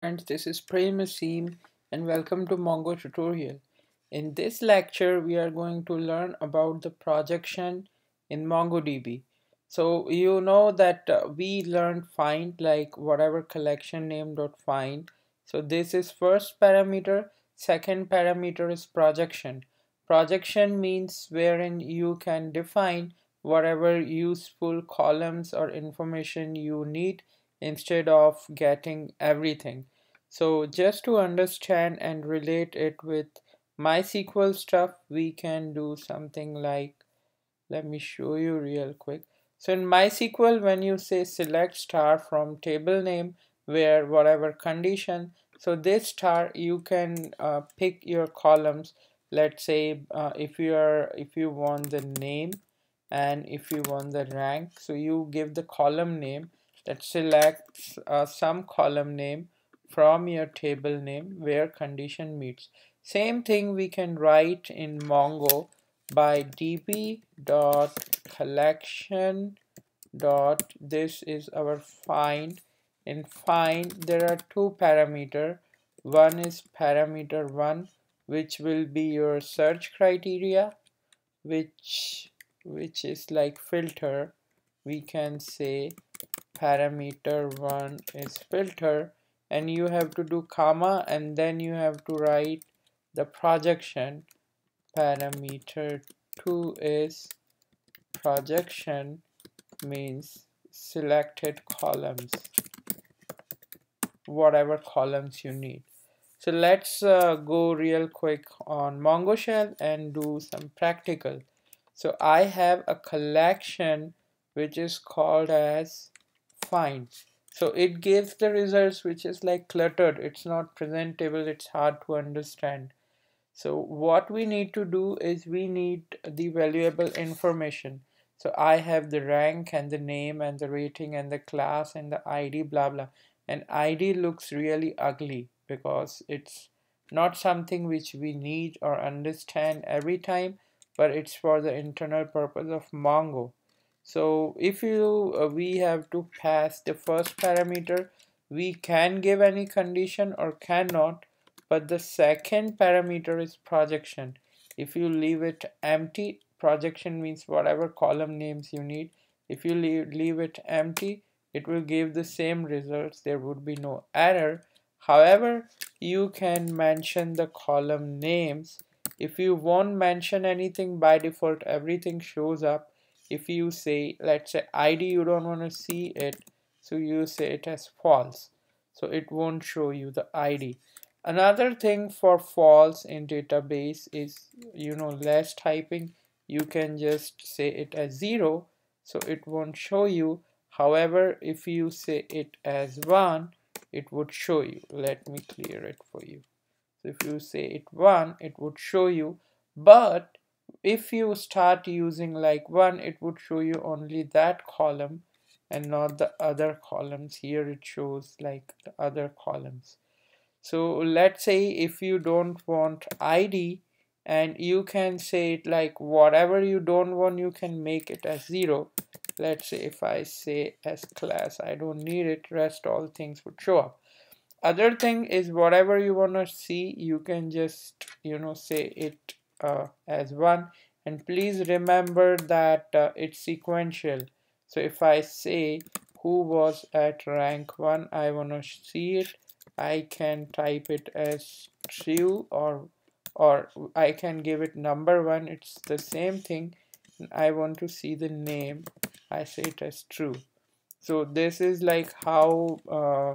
friends, this is Prem Aseem and welcome to Mongo tutorial. In this lecture, we are going to learn about the projection in MongoDB. So you know that uh, we learned find like whatever collection name dot find. So this is first parameter. Second parameter is projection. Projection means wherein you can define whatever useful columns or information you need instead of getting everything. So just to understand and relate it with MySQL stuff, we can do something like, let me show you real quick. So in MySQL, when you say select star from table name, where whatever condition, so this star, you can uh, pick your columns. Let's say uh, if you are, if you want the name and if you want the rank, so you give the column name that selects uh, some column name from your table name where condition meets. Same thing we can write in Mongo by db dot collection dot this is our find. In find there are two parameter. One is parameter one which will be your search criteria which which is like filter. We can say parameter one is filter and you have to do comma and then you have to write the projection. Parameter 2 is projection means selected columns. Whatever columns you need. So let's uh, go real quick on Mongo shell and do some practical. So I have a collection which is called as find so it gives the results which is like cluttered. It's not presentable. It's hard to understand. So what we need to do is we need the valuable information. So I have the rank and the name and the rating and the class and the ID blah blah. And ID looks really ugly because it's not something which we need or understand every time but it's for the internal purpose of Mongo so if you uh, we have to pass the first parameter we can give any condition or cannot but the second parameter is projection. If you leave it empty projection means whatever column names you need if you leave, leave it empty it will give the same results there would be no error. However you can mention the column names. If you won't mention anything by default everything shows up if you say let's say id you don't want to see it so you say it as false. So it won't show you the id another thing for false in database is you know less typing. You can just say it as zero so it won't show you. However if you say it as one it would show you. Let me clear it for you. So if you say it one it would show you. But if you start using like one it would show you only that column and not the other columns. Here it shows like the other columns. So let's say if you don't want id and you can say it like whatever you don't want you can make it as zero. Let's say if I say as class I don't need it. Rest all things would show up. Other thing is whatever you want to see you can just you know say it uh, as one. And please remember that uh, it's sequential. So if I say who was at rank 1 I want to see it. I can type it as true or or I can give it number 1 it's the same thing. I want to see the name. I say it as true. So this is like how uh,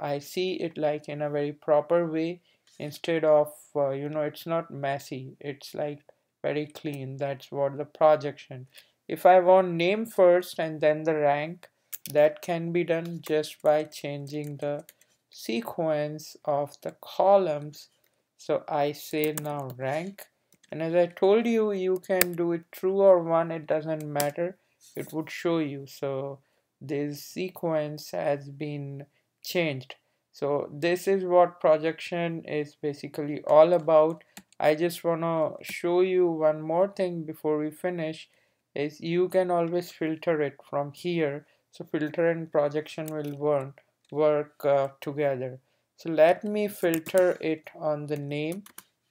I see it like in a very proper way instead of uh, you know it's not messy it's like very clean that's what the projection. If I want name first and then the rank that can be done just by changing the sequence of the columns. So I say now rank and as I told you you can do it true or one it doesn't matter it would show you. So this sequence has been changed so this is what projection is basically all about. I just want to show you one more thing before we finish is you can always filter it from here. So filter and projection will work work uh, together. So let me filter it on the name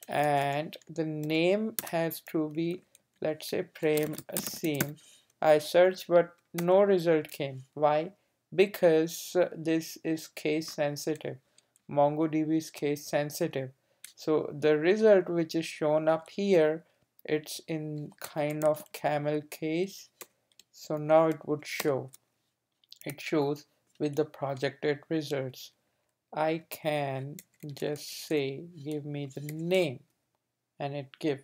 and the name has to be let's say Prem Aseem I searched but no result came. Why because this is case sensitive. MongoDB is case sensitive. So the result which is shown up here it's in kind of camel case. So now it would show. It shows with the projected results. I can just say give me the name and it give.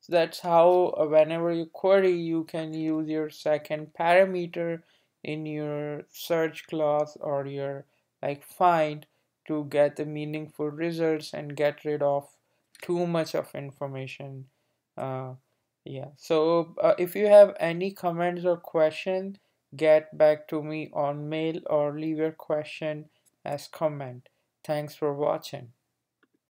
So that's how uh, whenever you query you can use your second parameter in your search clause or your like find to get the meaningful results and get rid of too much of information uh, yeah. So uh, if you have any comments or question get back to me on mail or leave your question as comment. Thanks for watching